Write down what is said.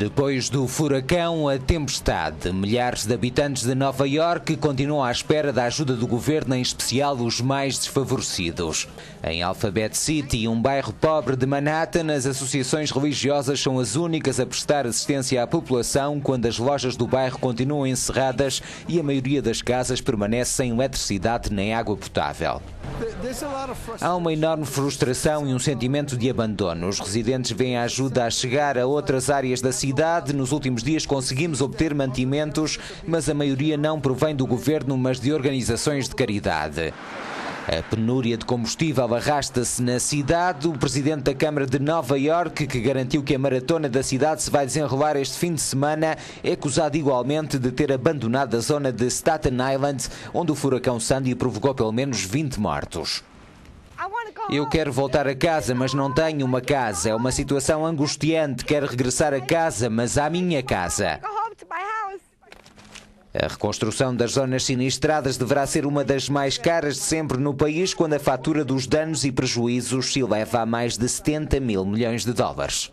Depois do furacão, a tempestade, milhares de habitantes de Nova York continuam à espera da ajuda do governo, em especial os mais desfavorecidos. Em Alphabet City, um bairro pobre de Manhattan, as associações religiosas são as únicas a prestar assistência à população quando as lojas do bairro continuam encerradas e a maioria das casas permanece sem eletricidade nem água potável. Há uma enorme frustração e um sentimento de abandono. Os residentes veem a ajuda a chegar a outras áreas da cidade. Nos últimos dias conseguimos obter mantimentos, mas a maioria não provém do governo, mas de organizações de caridade. A penúria de combustível arrasta-se na cidade. O presidente da Câmara de Nova York, que garantiu que a maratona da cidade se vai desenrolar este fim de semana, é acusado igualmente de ter abandonado a zona de Staten Island, onde o furacão Sandy provocou pelo menos 20 mortos. Eu quero voltar a casa, mas não tenho uma casa. É uma situação angustiante. Quero regressar a casa, mas à minha casa. A reconstrução das zonas sinistradas deverá ser uma das mais caras de sempre no país, quando a fatura dos danos e prejuízos se eleva a mais de 70 mil milhões de dólares.